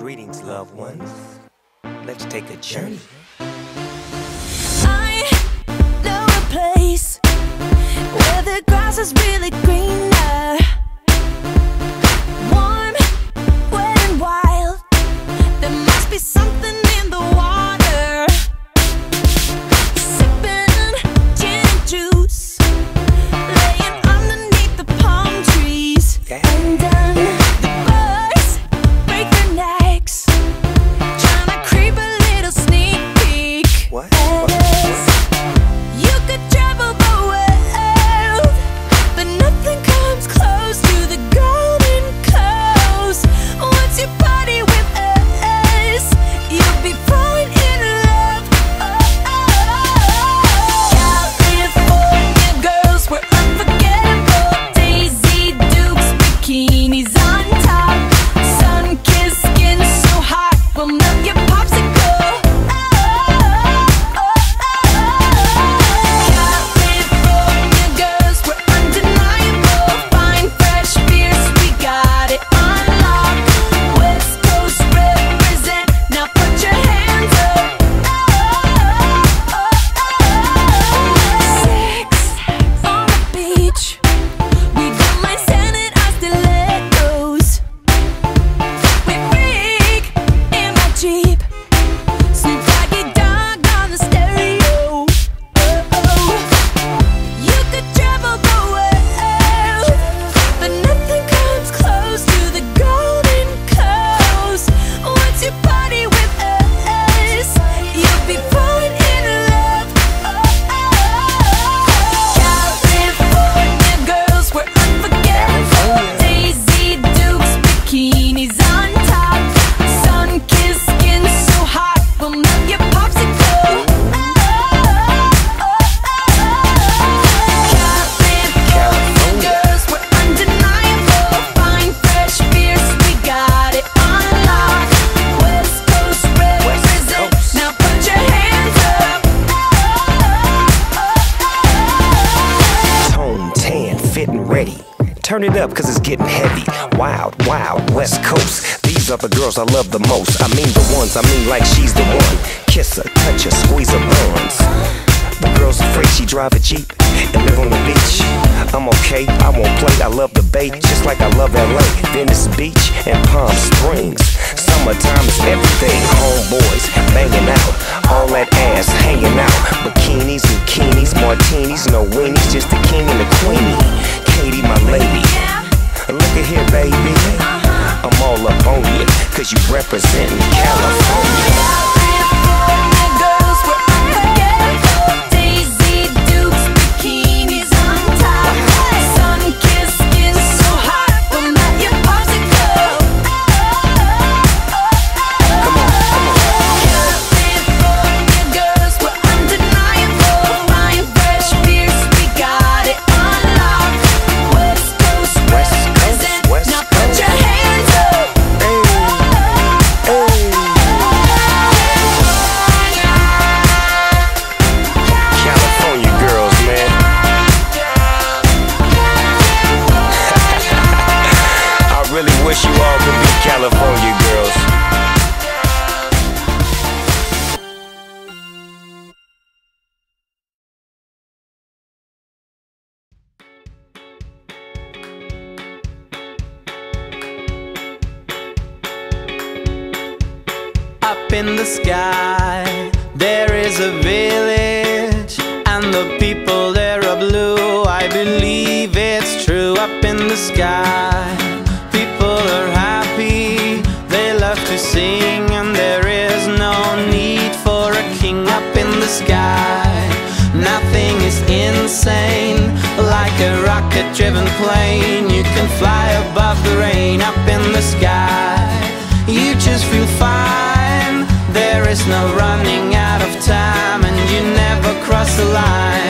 Greetings, loved ones. Let's take a journey. I know a place where the grass is really greener. Turn it up, cause it's getting heavy. Wild, wild, West Coast. These are the girls I love the most. I mean the ones, I mean like she's the one. Kiss her, touch her, squeeze her buns. The girl's afraid she drive a Jeep and live on the beach. I'm okay, I won't play. I love the bay, just like I love LA. Venice Beach and Palm Springs. Summertime is everything. Homeboys banging out, all that ass hanging out. Bikinis, bikinis, martinis, no weenies, just the king and the queenie. Katie, my cause you California. California wish you all could be California girls. Up in the sky, there is a village, and the people there are blue. I believe it's true. Up in the sky, sky, nothing is insane. Like a rocket driven plane, you can fly above the rain. Up in the sky, you just feel fine. There is no running out of time, and you never cross the line.